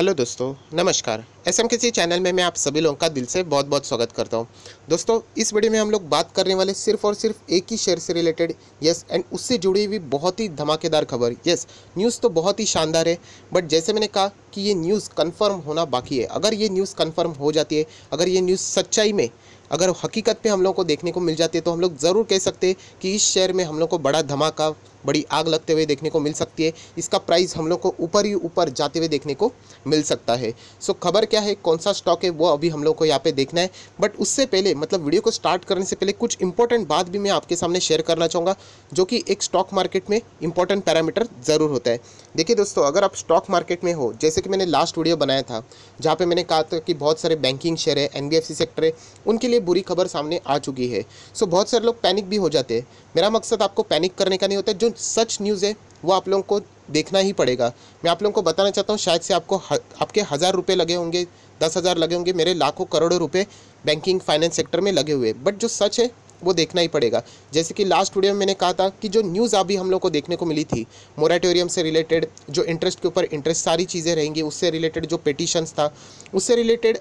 Hello दोस्तों, नमस्कार। S M किसी चैनल में मैं आप सभी लोगों का दिल से बहुत बहुत स्वागत करता हूँ। दोस्तों, इस वीडियो में हम लोग बात करने वाले सिर्फ़ और सिर्फ़ एक ही शेयर से रिलेटेड यस एंड उससे जुड़ी हुई बहुत ही धमाकेदार खबर यस न्यूज़ तो बहुत ही शानदार है बट जैसे मैंने कहा कि ये न्यूज़ कन्फर्म होना बाकी है। अगर ये न्यूज़ कन्फर्म हो जाती है, अगर ये न्यूज़ सच्चाई में, अगर हकीकत में हम लोग को देखने को मिल जाती है तो हम लोग ज़रूर कह सकते हैं कि इस शेयर में हम लोग को बड़ा धमाका बड़ी आग लगते हुए देखने को मिल सकती है। इसका प्राइस हम लोग को ऊपर ही ऊपर जाते हुए देखने को मिल सकता है। सो खबर क्या है? कौन सा स्टॉक है? वो अभी हम लोग को यहाँ पे देखना है। बट उससे पहले मतलब वीडियो को स्टार्ट करने से पहले कुछ इंपॉर्टेंट बात भी मैं आपके सामने शेयर करना चाहूँगा, जो कि एक स्टॉक मार्केट में इंपॉर्टेंट पैरामीटर ज़रूर होता है। देखिए दोस्तों, अगर आप स्टॉक मार्केट में हो, जैसे कि मैंने लास्ट वीडियो बनाया था, जहाँ पर मैंने कहा था कि बहुत सारे बैंकिंग शेयर है एनबीएफसी सेक्टर है, उनके लिए बुरी खबर सामने आ चुकी है। सो बहुत सारे लोग पैनिक भी हो जाते हैं। मेरा मकसद आपको पैनिक करने का नहीं होता जो सच न्यूज़ है वो आप लोगों को देखना ही पड़ेगा। मैं आप लोगों को बताना चाहता हूँ शायद से आपको ह, आपके हज़ार रुपये लगे होंगे दस हज़ार लगे होंगे मेरे लाखों करोड़ों रुपए बैंकिंग फाइनेंस सेक्टर में लगे हुए। बट जो सच है वो देखना ही पड़ेगा। जैसे कि लास्ट वीडियो में मैंने कहा था कि जो न्यूज़ अभी हम लोग को देखने को मिली थी मोराटोरियम से रिलेटेड जो इंटरेस्ट के ऊपर इंटरेस्ट सारी चीज़ें रहेंगी उससे रिलेटेड जो पिटिशंस था उससे रिलेटेड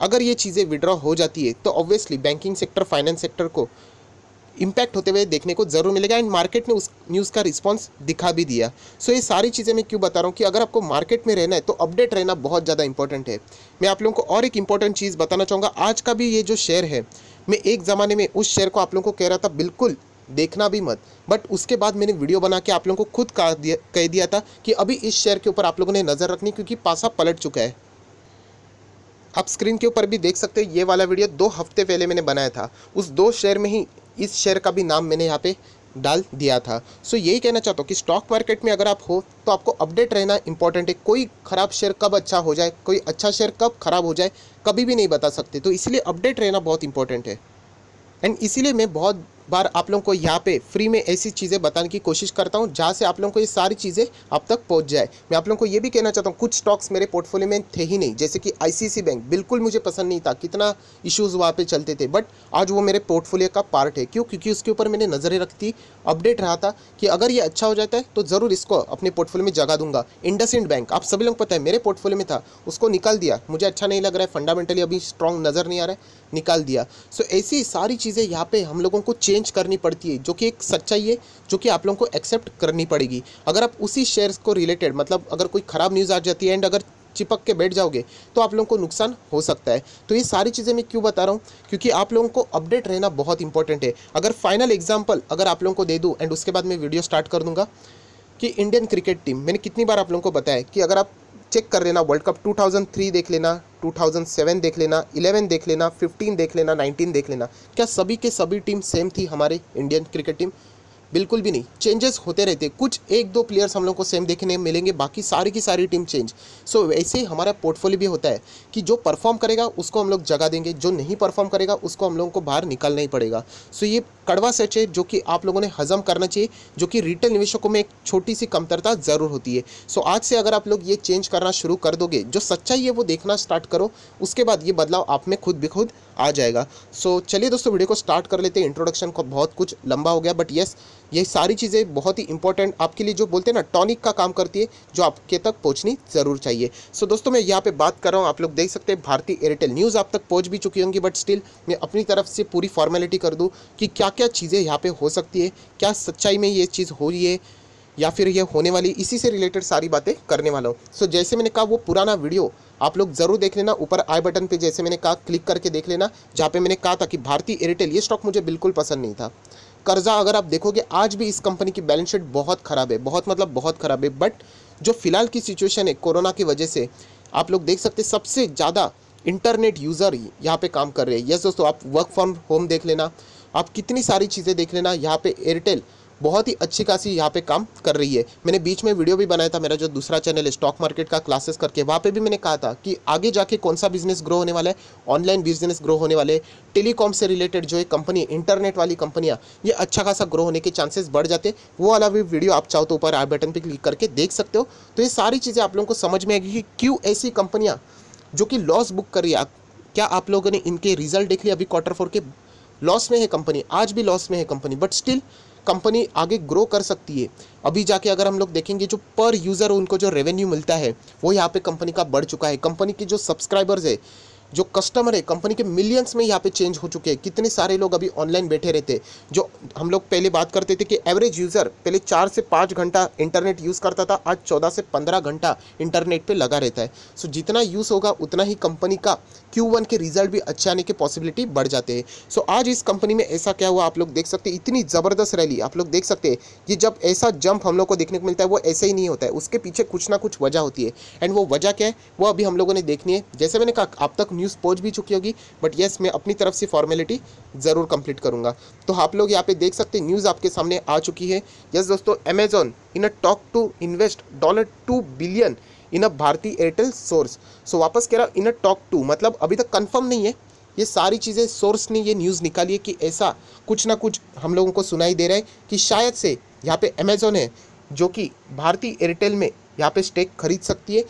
अगर ये चीज़ें विड्रॉ हो जाती है तो obviously banking sector finance sector को इम्पैक्ट होते हुए देखने को ज़रूर मिलेगा एंड मार्केट ने उस न्यूज़ का रिस्पांस दिखा भी दिया। सो so, ये सारी चीज़ें मैं क्यों बता रहा हूँ कि अगर आपको मार्केट में रहना है तो अपडेट रहना बहुत ज़्यादा इंपॉर्टेंट है। मैं आप लोगों को और एक इंपॉर्टेंट चीज़ बताना चाहूँगा। आज का भी ये जो शेयर है मैं एक ज़माने में उस शेयर को आप लोगों को कह रहा था बिल्कुल देखना भी मत। बट उसके बाद मैंने वीडियो बना के आप लोगों को खुद कह दिया कह दिया था कि अभी इस शेयर के ऊपर आप लोगों ने नज़र रखनी क्योंकि पासा पलट चुका है। आप स्क्रीन के ऊपर भी देख सकते हैं ये वाला वीडियो दो हफ़्ते पहले मैंने बनाया था। उस दो शेयर में ही इस शेयर का भी नाम मैंने यहाँ पे डाल दिया था। सो so, यही कहना चाहता हूँ कि स्टॉक मार्केट में अगर आप हो तो आपको अपडेट रहना इंपॉर्टेंट है। कोई ख़राब शेयर कब अच्छा हो जाए कोई अच्छा शेयर कब ख़राब हो जाए कभी भी नहीं बता सकते। तो इसलिए अपडेट रहना बहुत इंपॉर्टेंट है। एंड इसीलिए मैं बहुत बार आप लोगों को यहाँ पे फ्री में ऐसी चीज़ें बताने की कोशिश करता हूँ, जहाँ से आप लोगों को ये सारी चीज़ें आप तक पहुँच जाए। मैं आप लोगों को ये भी कहना चाहता हूँ, कुछ स्टॉक्स मेरे पोर्टफोलियो में थे ही नहीं, जैसे कि आईसीसी बैंक बिल्कुल मुझे पसंद नहीं था, कितना इश्यूज़ वहाँ पे चलते थे बट आज वो मेरे पोर्टफोलियो का पार्ट है, क्यों? क्योंकि उसके ऊपर मैंने नज़रें रखती अपडेट रहा था कि अगर ये अच्छा हो जाता है तो ज़रूर इसको अपने पोर्टफोलियो में जगा दूँगा। इंडस बैंक आप सभी लोग पता है, मेरे पोर्टफोलियो में था, उसको निकाल दिया, मुझे अच्छा नहीं लग रहा है फंडामेंटली अभी स्ट्रॉन्ग नज़र नहीं आ रहा है। निकाल दिया। सो ऐसी सारी चीज़ें यहाँ पे हम लोगों को चेंज करनी पड़ती है, जो कि एक सच्चाई है, जो कि आप लोगों को एक्सेप्ट करनी पड़ेगी। अगर आप उसी शेयर्स को रिलेटेड मतलब अगर कोई ख़राब न्यूज़ आ जाती है एंड अगर चिपक के बैठ जाओगे तो आप लोगों को नुकसान हो सकता है। तो ये सारी चीज़ें मैं क्यों बता रहा हूँ? क्योंकि आप लोगों को अपडेट रहना बहुत इंपॉर्टेंट है। अगर फाइनल एग्ज़ाम्पल अगर आप लोगों को दे दूँ एंड उसके बाद मैं वीडियो स्टार्ट कर दूँगा, कि इंडियन क्रिकेट टीम मैंने कितनी बार आप लोगों को बताया कि अगर आप चेक कर लेना वर्ल्ड कप 2003 देख लेना 2007 देख लेना 11 देख लेना 15 देख लेना 19 देख लेना। क्या सभी के सभी टीम सेम थी? हमारे इंडियन क्रिकेट टीम बिल्कुल भी नहीं। चेंजेस होते रहते कुछ एक दो प्लेयर्स हम लोग को सेम देखने मिलेंगे बाकी सारी की सारी टीम चेंज सो so, वैसे ही हमारा पोर्टफोलियो भी होता है कि जो परफॉर्म करेगा उसको हम लोग जगह देंगे। जो नहीं परफॉर्म करेगा उसको हम लोगों को बाहर निकलना ही पड़ेगा। सो so, ये कड़वा सच है जो कि आप लोगों ने हजम करना चाहिए जो कि रिटेल निवेशकों में एक छोटी सी कमतरता ज़रूर होती है। सो so, आज से अगर आप लोग ये चेंज करना शुरू कर दोगे जो सच्चाई है वो देखना स्टार्ट करो उसके बाद ये बदलाव आप में खुद भी खुद आ जाएगा। सो so, चलिए दोस्तों वीडियो को स्टार्ट कर लेते हैं। इंट्रोडक्शन को बहुत कुछ लंबा हो गया बट येस ये सारी चीज़ें बहुत ही इंपॉर्टेंट आपके लिए जो बोलते हैं ना टॉनिक का काम करती है जो आपके तक पहुंचनी ज़रूर चाहिए। सो so, दोस्तों मैं यहाँ पे बात कर रहा हूँ आप लोग देख सकते हैं भारतीय एयरटेल न्यूज़ आप तक पहुँच भी चुकी होंगी बट स्टिल मैं अपनी तरफ़ से पूरी फॉर्मेलिटी कर दूँ कि क्या क्या चीज़ें यहाँ पर हो सकती है क्या सच्चाई में ये चीज़ हो रही है या फिर ये होने वाली इसी से रिलेटेड सारी बातें करने वाला हूँ। सो so, जैसे मैंने कहा वो पुराना वीडियो आप लोग ज़रूर देख लेना ऊपर आई बटन पे जैसे मैंने कहा क्लिक करके देख लेना जहाँ पे मैंने कहा था कि भारतीय एयरटेल ये स्टॉक मुझे बिल्कुल पसंद नहीं था। कर्जा अगर आप देखोगे, आज भी इस कंपनी की बैलेंस शीट बहुत ख़राब है, बहुत मतलब बहुत ख़राब है। बट जो फ़िलहाल की सिचुएशन है, कोरोना की वजह से, आप लोग देख सकते सबसे ज़्यादा इंटरनेट यूज़र यहाँ पे काम कर रहे हैं। यस दोस्तों, आप वर्क फ्रॉम होम देख लेना, आप कितनी सारी चीज़ें देख लेना, यहाँ पे एयरटेल बहुत ही अच्छी खासी यहाँ पे काम कर रही है। मैंने बीच में वीडियो भी बनाया था, मेरा जो दूसरा चैनल है स्टॉक मार्केट का क्लासेस करके, वहाँ पे भी मैंने कहा था कि आगे जाके कौन सा बिज़नेस ग्रो होने वाला है ऑनलाइन बिज़नेस ग्रो होने वाले टेलीकॉम से रिलेटेड जो है कंपनी इंटरनेट वाली कंपनियाँ ये अच्छा खासा ग्रो होने के चांसेस बढ़ जाते वो वाला भी वीडियो आप चाहो तो ऊपर आई बटन पर क्लिक करके देख सकते हो। तो ये सारी चीज़ें आप लोगों को समझ में आएगी कि क्यों ऐसी कंपनियाँ जो कि लॉस बुक कर रही है। क्या आप लोगों ने इनके रिज़ल्ट देख लिया अभी क्वार्टर फोर के लॉस में है कंपनी आज भी लॉस में है कंपनी बट स्टिल कंपनी आगे ग्रो कर सकती है। अभी जाके अगर हम लोग देखेंगे जो पर यूज़र उनको जो रेवेन्यू मिलता है, वो यहाँ पे कंपनी का बढ़ चुका है। कंपनी की जो सब्सक्राइबर्स है जो कस्टमर है कंपनी के मिलियंस में यहाँ पे चेंज हो चुके हैं। कितने सारे लोग अभी ऑनलाइन बैठे रहते जो हम लोग पहले बात करते थे कि एवरेज यूज़र पहले चार से पाँच घंटा इंटरनेट यूज़ करता था, आज चौदह से पंद्रह घंटा इंटरनेट पर लगा रहता है। सो जितना यूज़ होगा, उतना ही कंपनी का क्यू के रिज़ल्ट भी अच्छे आने की पॉसिबिलिटी बढ़ जाते हैं। सो आज इस कंपनी में ऐसा क्या हुआ, आप लोग देख सकते इतनी ज़बरदस्त रैली आप लोग देख सकते हैं कि जब ऐसा जंप हम लोग को देखने को मिलता है, वो ऐसे ही नहीं होता है। उसके पीछे कुछ ना कुछ वजह होती है। एंड वो वजह क्या है? वो अभी हम लोगों ने देखनी है। जैसे मैंने कहा, अब तक न्यूज़ पहुँच भी चुकी होगी बट येस मैं अपनी तरफ़ से फॉर्मेलिटी ज़रूर कंप्लीट करूँगा। तो आप लोग यहाँ पे देख सकते हैं न्यूज़ आपके सामने आ चुकी है। यस दोस्तों Amazon in a talk to invest dollar two billion in a Bharti Airtel source so वापस कह रहा इन अ टॉक टू मतलब अभी तक कंफर्म नहीं है। ये सारी चीज़ें सोर्स ने ये न्यूज़ निकाली है कि ऐसा कुछ ना कुछ हम लोगों को सुनाई दे रहा है कि शायद से यहाँ पे अमेजोन है, जो कि भारतीय एयरटेल में यहाँ पे स्टेक खरीद सकती है।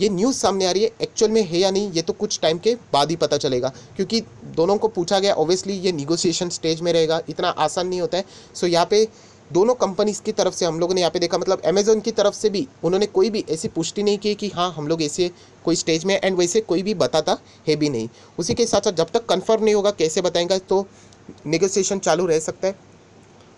ये न्यूज़ सामने आ रही है एक्चुअल में है या नहीं, ये तो कुछ टाइम के बाद ही पता चलेगा। क्योंकि दोनों को पूछा गया ऑब्वियसली ये निगोसिएशन स्टेज में रहेगा, इतना आसान नहीं होता है। सो यहाँ पे दोनों कंपनीज़ की तरफ़ से हम लोगों ने यहाँ पे देखा मतलब अमेजोन की तरफ़ से भी उन्होंने कोई भी ऐसी पुष्टि नहीं की कि हाँ हम लोग ऐसे कोई स्टेज में एंड वैसे कोई भी बताता है भी नहीं। उसी के साथ साथ जब तक कन्फर्म नहीं होगा, कैसे बताएँगे तो नेगोशिएशन चालू रह सकता है।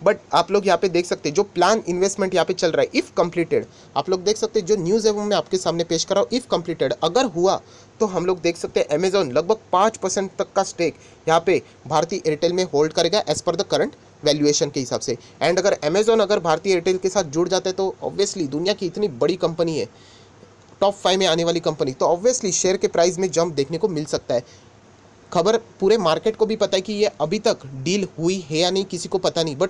बट आप लोग यहाँ पे देख सकते हैं, जो प्लान इन्वेस्टमेंट यहाँ पे चल रहा है इफ़ कंप्लीटेड आप लोग देख सकते हैं, जो न्यूज़ है वो मैं आपके सामने पेश कर रहा हूँ इफ़ कंप्लीटेड अगर हुआ तो हम लोग देख सकते हैं अमेजोन लगभग पाँच परसेंट तक का स्टेक यहाँ पे भारतीय एयरटेल में होल्ड करेगा as per the current valuation के हिसाब से। एंड अगर अमेजोन अगर भारतीय एयरटेल के साथ जुड़ जाता है तो ऑब्वियसली दुनिया की इतनी बड़ी कंपनी है टॉप फाइव में आने वाली कंपनी तो ऑब्वियसली शेयर के प्राइस में जंप देखने को मिल सकता है। खबर पूरे मार्केट को भी पता है कि ये अभी तक डील हुई है या नहीं, किसी को पता नहीं बट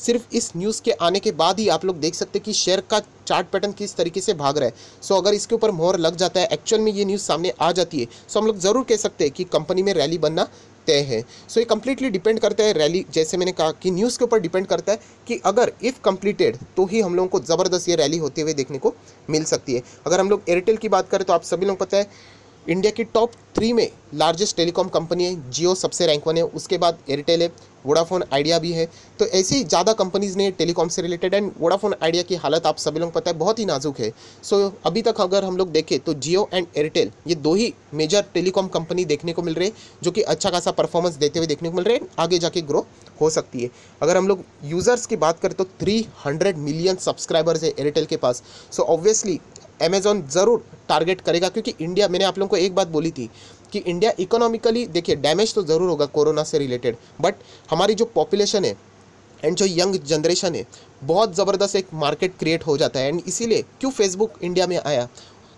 सिर्फ़ इस न्यूज़ के आने के बाद ही आप लोग देख सकते हैं कि शेयर का चार्ट पैटर्न किस तरीके से भाग रहा है। सो अगर इसके ऊपर मोहर लग जाता है एक्चुअल में ये न्यूज़ सामने आ जाती है सो हम लोग ज़रूर कह सकते हैं कि कंपनी में रैली बनना तय है। सो ये कम्प्लीटली डिपेंड करता है रैली जैसे मैंने कहा कि न्यूज़ के ऊपर डिपेंड करता है कि अगर इफ़ कंप्लीटेड तो ही हम लोगों को ज़बरदस्त ये रैली होते हुए देखने को मिल सकती है। अगर हम लोग एयरटेल की बात करें तो आप सभी लोग पता है इंडिया की टॉप थ्री में लार्जेस्ट टेलीकॉम कंपनी है जियो सबसे रैंक वन है उसके बाद एयरटेल है वोडाफोन आइडिया भी है। तो ऐसी ज़्यादा कंपनीज़ ने टेलीकॉम से रिलेटेड एंड वोडाफोन आइडिया की हालत आप सभी लोग पता है बहुत ही नाजुक है। सो so, अभी तक अगर हम लोग देखें तो जियो एंड एयरटेल ये दो ही मेजर टेलीकॉम कंपनी देखने को मिल रहे हैं जो कि अच्छा खासा परफॉर्मेंस देते हुए देखने को मिल रहे हैं आगे जाके ग्रो हो सकती है। अगर हम लोग यूज़र्स की बात करें तो थ्री मिलियन सब्सक्राइबर्स है एयरटेल के पास। सो ऑब्वियसली अमेजोन ज़रूर टारगेट करेगा, क्योंकि इंडिया मैंने आप लोगों को एक बात बोली थी कि इंडिया इकोनॉमिकली देखिए डैमेज तो ज़रूर होगा कोरोना से रिलेटेड बट हमारी जो पॉपुलेशन है एंड जो यंग जनरेशन है, बहुत ज़बरदस्त एक मार्केट क्रिएट हो जाता है। एंड इसीलिए क्यों फेसबुक इंडिया में आया?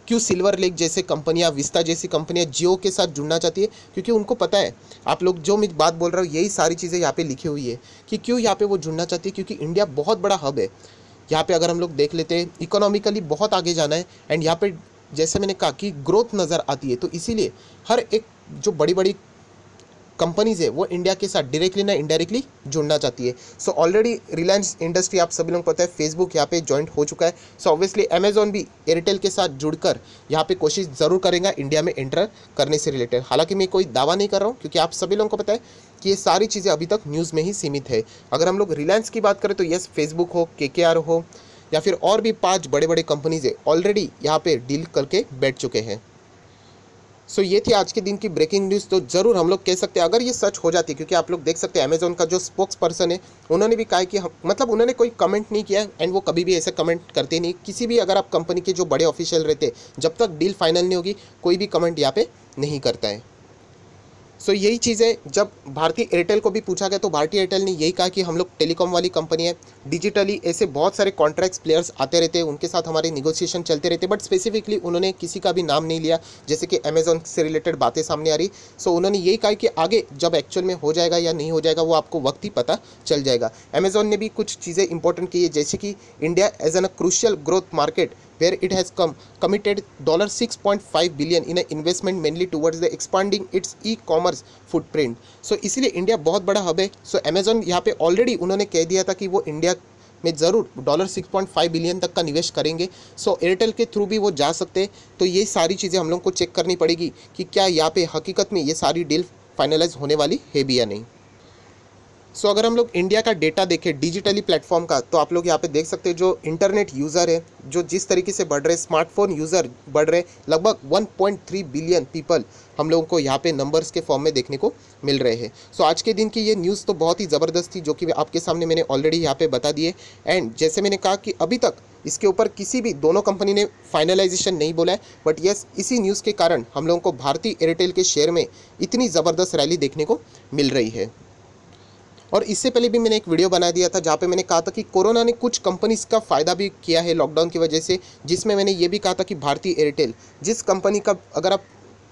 क्यों सिल्वर लेक जैसे कंपनियाँ विस्ता जैसी कंपनियाँ जियो के साथ जुड़ना चाहती है? क्योंकि उनको पता है, आप लोग जो मैं बात बोल रहा हूँ, यही सारी चीज़ें यहाँ पे लिखी हुई है कि क्यों यहाँ पे वो जुड़ना चाहती है? क्योंकि इंडिया बहुत बड़ा हब है। यहाँ पे अगर हम लोग देख लेते हैं इकोनॉमिकली बहुत आगे जाना है एंड यहाँ पे जैसे मैंने कहा कि ग्रोथ नज़र आती है तो इसीलिए हर एक जो बड़ी बड़ी कंपनीज़ है, वो इंडिया के साथ डायरेक्टली ना इनडायरेक्टली जुड़ना चाहती है। सो ऑलरेडी रिलायंस इंडस्ट्री आप सभी लोग पता है फेसबुक यहाँ पे ज्वाइंट हो चुका है। सो ऑब्वियसली अमेजोन भी एयरटेल के साथ जुड़कर यहाँ पे कोशिश ज़रूर करेगा इंडिया में एंटर करने से रिलेटेड हालाँकि मैं कोई दावा नहीं कर रहा हूँ, क्योंकि आप सभी लोगों को पता है कि ये सारी चीज़ें अभी तक न्यूज़ में ही सीमित है। अगर हम लोग रिलायंस की बात करें तो येस फेसबुक हो के हो, या फिर और भी पाँच बड़े बड़े कंपनीज़ है ऑलरेडी यहाँ पर डील करके बैठ चुके हैं। सो ये थी आज के दिन की ब्रेकिंग न्यूज़ तो ज़रूर हम लोग कह सकते हैं अगर ये सच हो जाती क्योंकि आप लोग देख सकते हैं अमेजोन का जो स्पोक्स पर्सन है उन्होंने भी कहा कि हम मतलब उन्होंने कोई कमेंट नहीं किया एंड वो कभी भी ऐसे कमेंट करते नहीं। किसी भी अगर आप कंपनी के जो बड़े ऑफिशियल रहते जब तक डील फाइनल नहीं होगी कोई भी कमेंट यहाँ पर नहीं करता है। सो so, यही चीज़ है जब भारतीय एयरटेल को भी पूछा गया तो भारतीय एयरटेल ने यही कहा कि हम लोग टेलीकॉम वाली कंपनी है डिजिटली ऐसे बहुत सारे कॉन्ट्रैक्ट्स प्लेयर्स आते रहते हैं उनके साथ हमारे निगोशिएशन चलते रहते बट स्पेसिफिकली उन्होंने किसी का भी नाम नहीं लिया जैसे कि अमेजोन से रिलेटेड बातें सामने आ रही। सो so, उन्होंने यही कहा कि आगे जब एक्चुअल में हो जाएगा या नहीं हो जाएगा वो आपको वक्त ही पता चल जाएगा। अमेजोन ने भी कुछ चीज़ें इंपॉर्टेंट की है जैसे कि India as an a crucial growth market where it has come committed $6.5 billion in an investment mainly towards the expanding its e-commerce footprint. So इसलिए इंडिया बहुत बड़ा हब है। सो अमेजोन यहाँ पे ऑलरेडी उन्होंने कह दिया था कि वो इंडिया में ज़रूर dollar six point five billion तक का निवेश करेंगे। सो एयरटेल के थ्रू भी वो जा सकते हैं। तो ये सारी चीज़ें हम लोग को चेक करनी पड़ेगी कि क्या यहाँ पे हकीकत में ये सारी डील फाइनलाइज होने वाली है भी या नहीं। सो अगर हम लोग इंडिया का डेटा देखें डिजिटली प्लेटफॉर्म का तो आप लोग यहाँ पे देख सकते हैं जो इंटरनेट यूज़र है जो जिस तरीके से बढ़ रहे स्मार्टफ़ोन यूज़र बढ़ रहे लगभग 1.3 बिलियन पीपल हम लोगों को यहाँ पे नंबर्स के फॉर्म में देखने को मिल रहे हैं। सो so, आज के दिन की ये न्यूज़ तो बहुत ही ज़बरदस्त थी जो कि आपके सामने मैंने ऑलरेडी यहाँ पर बता दिए। एंड जैसे मैंने कहा कि अभी तक इसके ऊपर किसी भी दोनों कंपनी ने फाइनलाइजेशन नहीं बोला है बट यस इसी न्यूज़ के कारण हम लोगों को भारतीय एयरटेल के शेयर में इतनी ज़बरदस्त रैली देखने को मिल रही है। और इससे पहले भी मैंने एक वीडियो बना दिया था जहाँ पे मैंने कहा था कि कोरोना ने कुछ कंपनीज़ का फ़ायदा भी किया है लॉकडाउन की वजह से, जिसमें मैंने ये भी कहा था कि भारतीय एयरटेल जिस कंपनी का अगर आप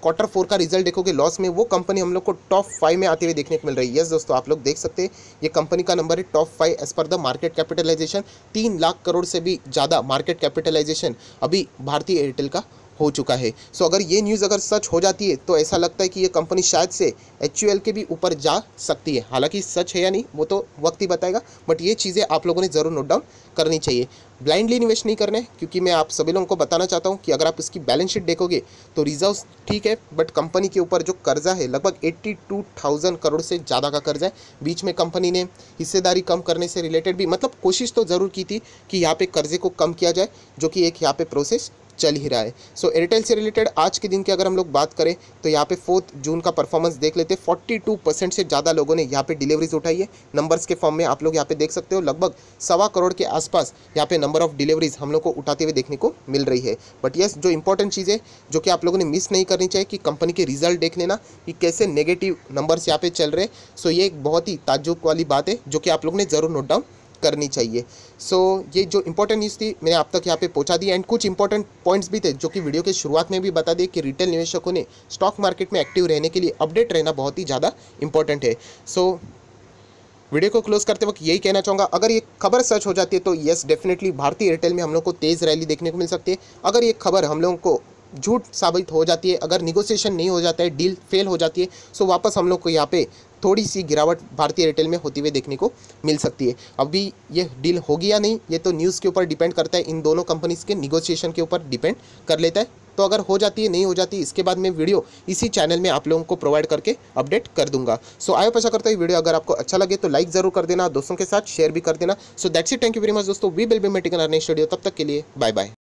क्वार्टर फोर का रिज़ल्ट देखोगे लॉस में, वो कंपनी हम लोग को टॉप फाइव में आते हुए देखने को मिल रही है। यस दोस्तों, आप लोग देख सकते हैं, ये कंपनी का नंबर है top five as per the market capitalization तीन लाख करोड़ से भी ज़्यादा मार्केट कैपिटलाइजेशन अभी भारतीय एयरटेल का। हो चुका है। सो अगर ये न्यूज़ अगर सच हो जाती है तो ऐसा लगता है कि ये कंपनी शायद से एच के भी ऊपर जा सकती है। हालाँकि सच है या नहीं, वो तो वक्त ही बताएगा बट ये चीज़ें आप लोगों ने ज़रूर नोट डाउन करनी चाहिए। ब्लाइंडली इन्वेस्ट नहीं करना है, क्योंकि मैं आप सभी लोगों को बताना चाहता हूँ कि अगर आप इसकी बैलेंस शीट देखोगे तो रिज़र्व ठीक है बट कंपनी के ऊपर जो कर्जा है, लगभग एट्टी टू थाउज़ेंड करोड़ से ज़्यादा का कर्जा है। बीच में कंपनी ने हिस्सेदारी कम करने से रिलेटेड भी मतलब कोशिश तो ज़रूर की थी कि यहाँ पे कर्जे को कम किया जाए, जो कि एक यहाँ पे प्रोसेस चल ही रहा है। सो so, एयरटेल से रिलेटेड आज के दिन की अगर हम लोग बात करें तो यहाँ पे फोर्थ जून का परफॉर्मेंस देख लेते हैं। फोर्टी टू परसेंट से ज़्यादा लोगों ने यहाँ पे डिलीवरीज उठाई है। नंबर्स के फॉर्म में आप लोग यहाँ पे देख सकते हो लगभग सवा करोड़ के आसपास यहाँ पे नंबर ऑफ़ डिलीवरीज हम लोग को उठाते हुए देखने को मिल रही है। बट येस जो इंपॉर्टेंट चीज़ है जो कि आप लोगों ने मिस नहीं करनी चाहिए कि कंपनी के रिज़ल्ट देख लेना कि कैसे नेगेटिव नंबर्स यहाँ पे चल रहे सो ये एक बहुत ही ताजुब वाली बात है जो कि आप लोग ने ज़रूर नोट डाउन करनी चाहिए। सो so, ये जो इंपॉर्टेंट न्यूज़ थी मैंने आप तक यहाँ पे पहुँचा दी। एंड कुछ इंपॉर्टेंट पॉइंट्स भी थे जो कि वीडियो के शुरुआत में भी बता दिए कि रिटेल निवेशकों ने स्टॉक मार्केट में एक्टिव रहने के लिए अपडेट रहना बहुत ही ज़्यादा इंपॉर्टेंट है। सो so, वीडियो को क्लोज करते वक्त यही कहना चाहूँगा अगर ये खबर सच हो जाती है तो येस डेफिनेटली भारतीय एयरटेल में हम लोग को तेज़ रैली देखने को मिल सकती है। अगर ये खबर हम लोगों को झूठ साबित हो जाती है अगर निगोसिएशन नहीं हो जाता है डील फेल हो जाती है सो वापस हम लोग को यहाँ पे थोड़ी सी गिरावट भारतीय एयरटेल में होती हुई देखने को मिल सकती है। अभी ये डील होगी या नहीं, ये तो न्यूज़ के ऊपर डिपेंड करता है। इन दोनों कंपनीज़ के निगोशिएशन के ऊपर डिपेंड कर लेता है। तो अगर हो जाती है, नहीं हो जाती, इसके बाद मैं वीडियो इसी चैनल में आप लोगों को प्रोवाइड करके अपडेट कर दूँगा। सो आयो पचा करता है वीडियो अगर आपको अच्छा लगे तो लाइक ज़रूर कर देना, दोस्तों के साथ शेयर भी कर देना। So that's it thank you very much दोस्तों। We will be meeting next video तब तक के लिए बाय बाय